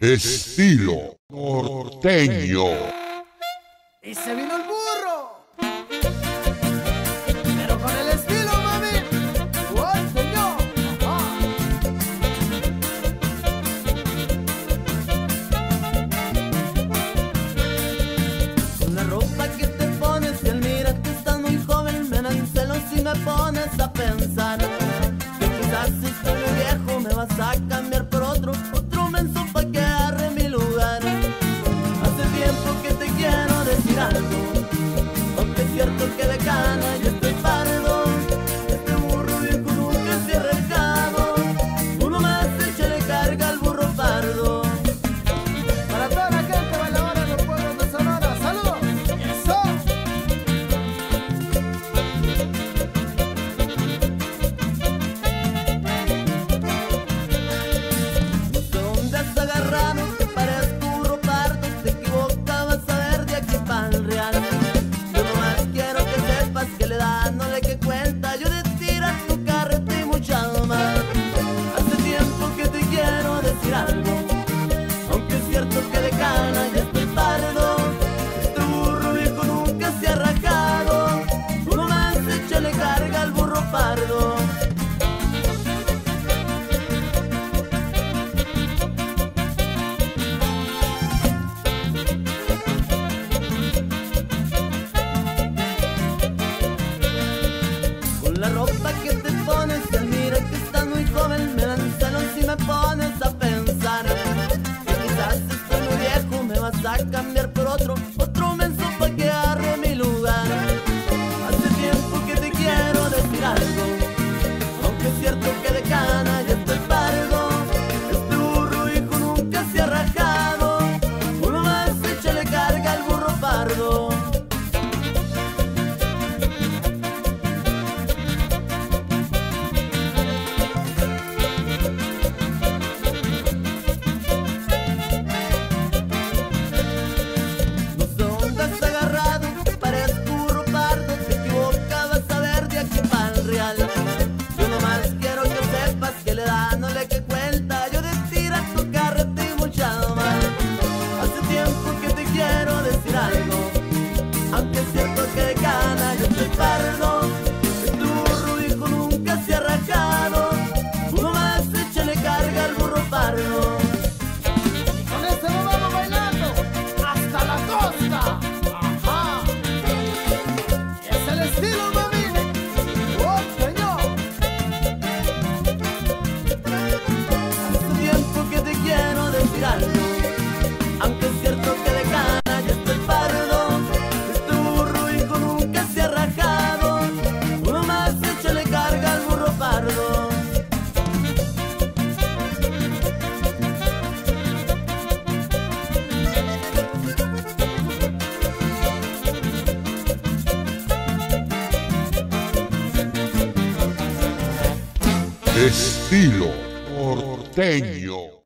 Estilo norteño. Y se vino el burro. Pero con el estilo, mami. ¡Oh, señor! Con la ropa que te pones y al mirar que estás muy joven me dan celos y me pones a pensar aunque es cierto que de cana yo estoy pardo. Este burro viejo nunca se ha arrancado, uno más échale carga al burro pardo. Para toda la gente bailadora de los pueblos de Sonora. ¡Saludos! ¡Eso! Dónde la ropa que te pones, te mira que estás muy joven, me dan celos y me pones a pensar. Que quizás estoy muy viejo, me vas a cambiar real. Yo nomás quiero que sepas que le da no le que cuenta, yo de tira tu carrete y mucha más. Hace tiempo que te quiero decir algo, aunque es cierto que de yo estoy pardo. Burro hijo nunca se ha rajado, uno más échale carga al burro pardo. Estilo norteño.